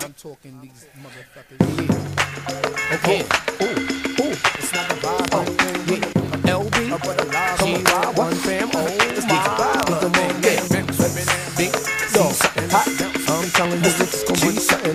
I'm talking these motherfuckers. Yeah. Okay. Ooh, ooh. It's not a vibe. Oh, yeah. LB. Alive. Come on, one fam. Oh, my. Can make it. Big dog. Hot. I'm telling you, it's gonna be something.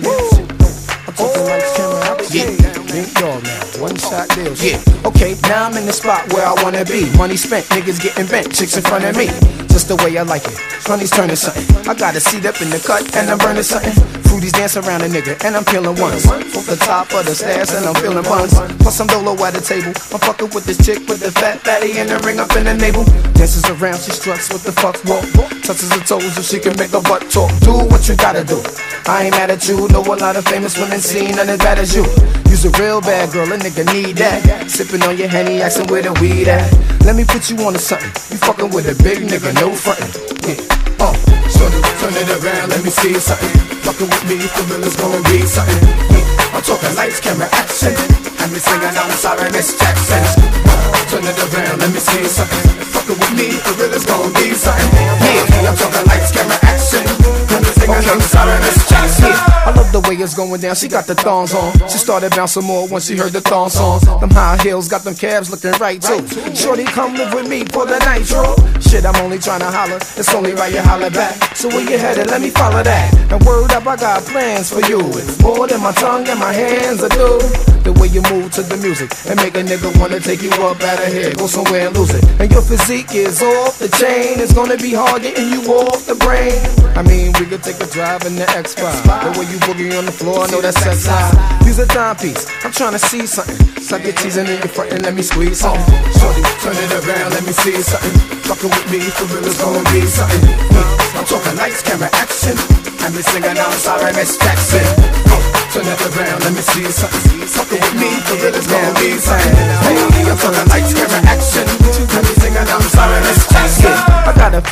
I'm talking like oh. camera action. Yeah. Big dog now. One shot deal. Yeah. Okay, now I'm in the spot where I wanna be. Money spent, niggas getting bent, chicks in front of me. Just the way I like it. Money's turning something. I got a seat up in the cut and I'm burning something. Fruities dance around a nigga and I'm peeling ones. Off the top of the stairs and I'm feeling buns. Plus I'm dolo at the table. I'm fucking with this chick with the fat fatty and the ring up in the navel. Dances around, she struts with the fuck walk. Touches her toes so she can make her butt talk. Do what you gotta do. I ain't mad at you. Know a lot of famous women seen none as bad as you. You's a real bad girl, a nigga need that. Sipping on your henny, asking where the weed at. Let me put you on to something. You fucking with a big nigga, no frontin'. Yeah. Uh, shorty, turn it around, let me see something. Fucking with me, the real is gonna be something. I'm talking lights, camera, action. And me singing, I'm sorry, Miss Jackson. Turn it around, let me see something. Fucking with me, the real is gonna be something. It's going down. She got the thongs on. She started bouncing more once she heard the thong songs. Them high heels got them calves looking right too. Shorty, come live with me for the nitro. Shit, I'm only trying to holler. It's only right you holler back. So where you headed? Let me follow that. And word up, I got plans for you. It's more than my tongue and my hands are do. The way you to the music and make a nigga wanna take you up out of here, go somewhere and lose it. And your physique is off the chain. It's gonna be hard getting you off the brain. I mean, we could take a drive in the X5. The way you boogie on the floor, I know that's sex high. Use a timepiece, I'm trying to see something. Suck your teasing in your front and let me squeeze something. Shorty, turn it around, let me see something. Fucking with me, for real, it's gonna be something. I'm talking lights, camera, action. And me singing, I'm sorry, Miss Jackson.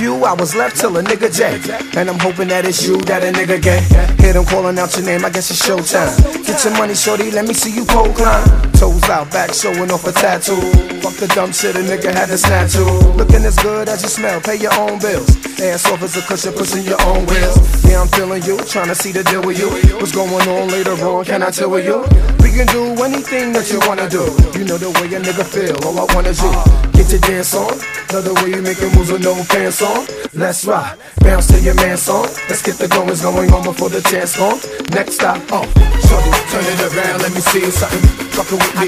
Few hours left till a nigga jet. And I'm hoping that it's you that a nigga get. Hear them calling out your name, I guess it's showtime. Get your money, shorty, let me see you pole climb. Toes out, back showing off a tattoo. Fuck the dumb shit a nigga had to snatch you. Looking as good as you smell, pay your own bills. Ass off as a cushion, pushing your own wheels. Yeah, I'm feeling you, trying to see the deal with you. What's going on later on, can I tell with you? We can do anything that you wanna do. You know the way a nigga feel, all I wanna do. Get your dance on, love the way you making moves with no pants on. Let's rock, bounce to your man song. Let's get the goings going on before the chance gone. Next stop, oh, shorty, turn it around, let me see something. Fucking with me,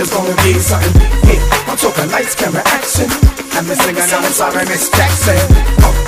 it's gonna be something. Yeah, I'm talking lights, camera, action. I'm sorry, Miss Jackson. Oh,